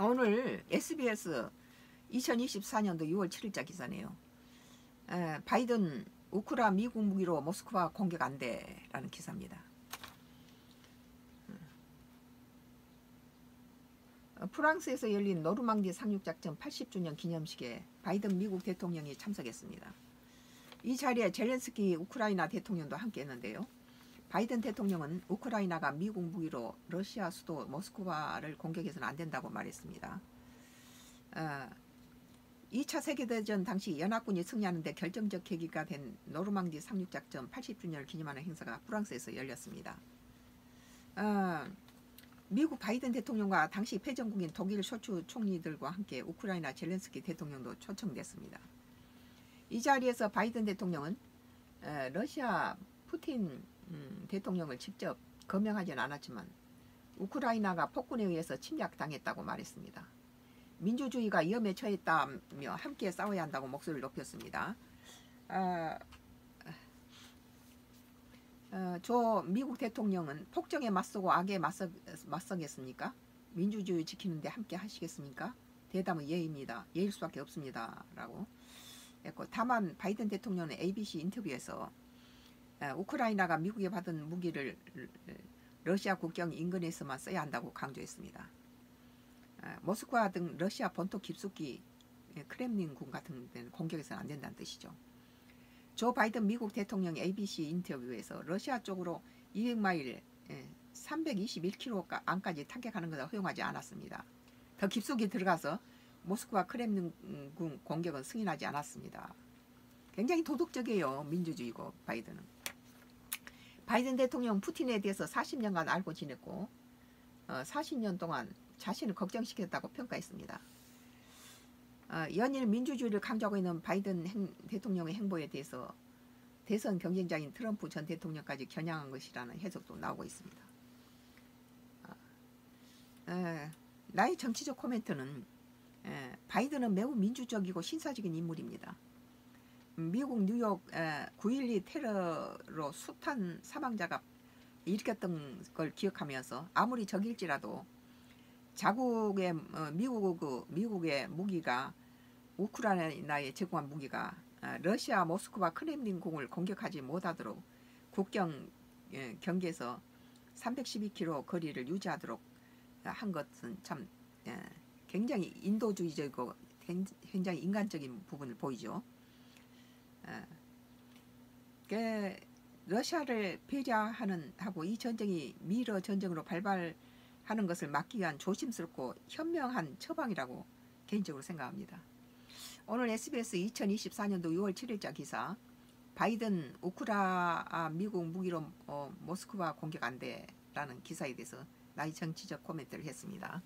오늘 SBS 2024년도 6월 7일자 기사네요. 에, 바이든 우크라 미국 무기로 모스크바 공격 안 돼라는 기사입니다. 어, 프랑스에서 열린 노르망디 상륙작전 80주년 기념식에 바이든 미국 대통령이 참석했습니다. 이 자리에 젤렌스키 우크라이나 대통령도 함께했는데요. 바이든 대통령은 우크라이나가 미국 무기로 러시아 수도 모스크바를 공격해서는 안 된다고 말했습니다. 어, 2차 세계대전 당시 연합군이 승리하는 데 결정적 계기가 된 노르망디 상륙작전 80주년을 기념하는 행사가 프랑스에서 열렸습니다. 어, 미국 바이든 대통령과 당시 패전국인 독일 쇼츠 총리들과 함께 우크라이나 젤렌스키 대통령도 초청됐습니다. 이 자리에서 바이든 대통령은 에, 러시아 푸틴 음, 대통령을 직접 거명하진 않았지만 우크라이나가 폭군에 의해서 침략당했다고 말했습니다. 민주주의가 위험에 처했다며 함께 싸워야 한다고 목소리를 높였습니다. 아, 어, 저 미국 대통령은 폭정에 맞서고 악에 맞서, 맞서겠습니까? 민주주의 지키는데 함께 하시겠습니까? 대답은 예입니다. 예일 수밖에 없습니다. 라고 했고 다만 바이든 대통령은 ABC 인터뷰에서 어, 우크라이나가 미국에 받은 무기를 러시아 국경 인근에서만 써야 한다고 강조했습니다. 어, 모스크바 등 러시아 본토 깊숙이 예, 크렘린궁 같은 데는 공격해서는 안 된다는 뜻이죠. 조 바이든 미국 대통령 ABC 인터뷰에서 러시아 쪽으로 200마일 321km 안까지 타격하는 것을 허용하지 않았습니다. 더 깊숙이 들어가서 모스크바 크렘린궁 공격은 승인하지 않았습니다. 굉장히 도덕적이에요. 민주주의고 바이든은. 바이든 대통령 푸틴에 대해서 40년간 알고 지냈고 어, 40년 동안 자신을 걱정시켰다고 평가했습니다. 어, 연일 민주주의를 강조하고 있는 바이든 행, 대통령의 행보에 대해서 대선 경쟁자인 트럼프 전 대통령까지 겨냥한 것이라는 해석도 나오고 있습니다. 어, 에, 나의 정치적 코멘트는 에, 바이든은 매우 민주적이고 신사적인 인물입니다. 미국 뉴욕 9.12 테러로 숱한 사망자가 일으켰던 걸 기억하면서 아무리 적일지라도 자국의 어, 미국 그 미국의 무기가 우크라이나에 제공한 무기가 어, 러시아 모스크바 크렘린궁을 공격하지 못하도록 국경 예, 경계에서 312km 거리를 유지하도록 한 것은 참 예, 굉장히 인도주의적이고 굉장히 인간적인 부분을 보이죠. 그 러시아를 배려하는 하고 이 전쟁이 미러 전쟁으로 발발하는 것을 막기 위한 조심스럽고 현명한 처방이라고 개인적으로 생각합니다. 오늘 SBS 2024년도 6월 7일자 기사 바이든 우크라 아, 미국 무기로 어, 모스크바 공격 안 돼라는 기사에 대해서 나의 정치적 코멘트를 했습니다.